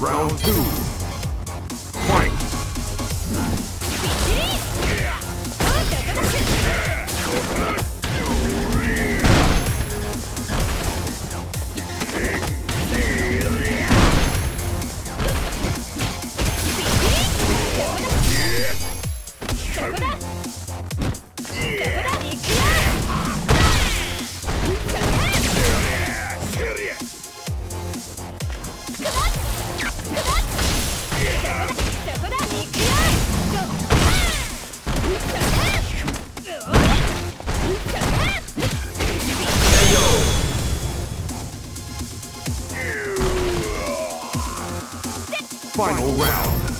Round two. Final round.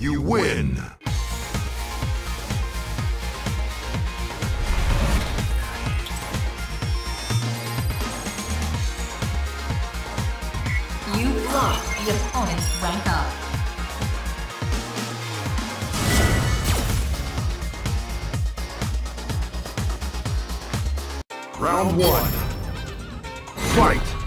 You win! You block the opponent's rank up. Round one. Fight!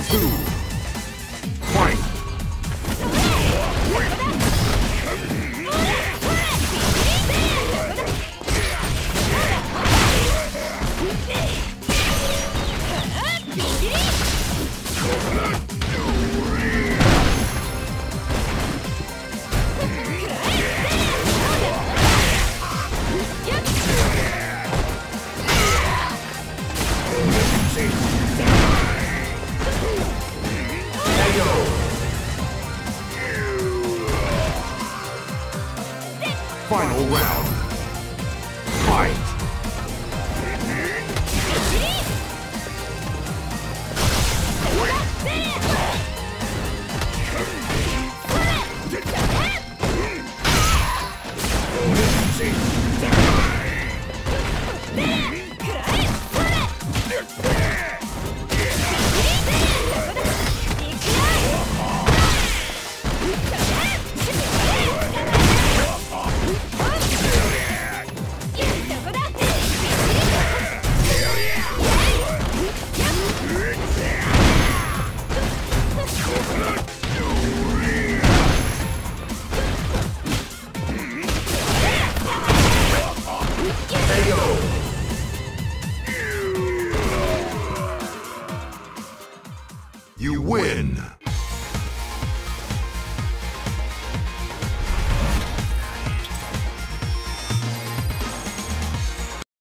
Round two. Final round. You win!